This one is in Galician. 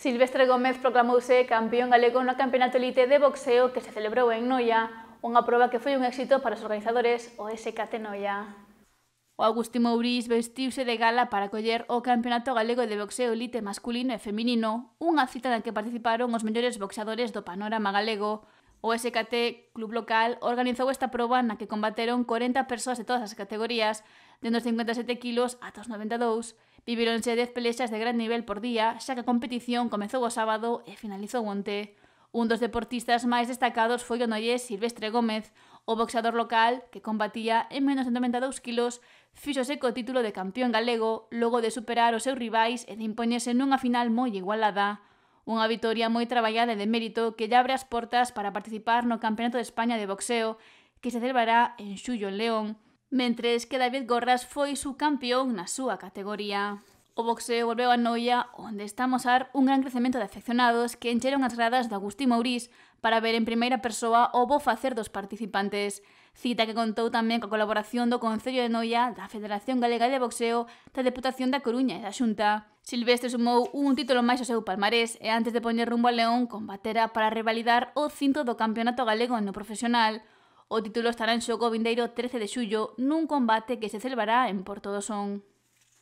Silvestre Gómez proclamouse campeón galego no Campeonato Elite de Boxeo que se celebrou en Noia, unha proba que foi un éxito para os organizadores o SKT Noia. O Agustín Mourís vestiuse de gala para coller o Campeonato Galego de Boxeo Elite masculino e feminino, unha cita na que participaron os mellores boxeadores do panorama galego, O SKT Club Local organizou esta proba na que combateron 40 persoas de todas as categorías, dende os 57 kilos ata os 92, vivironse 10 pelexas de gran nivel por día, xa que a competición comezou o sábado e finalizou onte. Un dos deportistas máis destacados foi o nollés Silvestre Gómez, o boxeador local que combatía en menos de 92 kilos, fixose co título de campeón galego logo de superar os seus rivais e de impoñerse nunha final moi igualada. Unha vitoria moi traballada e de mérito que lle abre as portas para participar no Campeonato de España de Boxeo que se celebrará en xullo en León, mentres que David Gorras foi su campeón na súa categoría. O boxeo volveu a Noia, onde está a mosar un gran crecemento de afeccionados que encheron as gradas de Agustín Maurís para ver en primeira persoa o bo facer dos participantes. Cita que contou tamén coa colaboración do Concello de Noia, da Federación Galega de Boxeo, da Deputación da Coruña e da Xunta. Silvestre sumou un título máis ao seu palmarés e antes de poñer rumbo a León combatera para revalidar o cinto do Campeonato Galego no Profesional, O título estará en xogo vindeiro 13 de xullo nun combate que se celebrará en Porto do Son.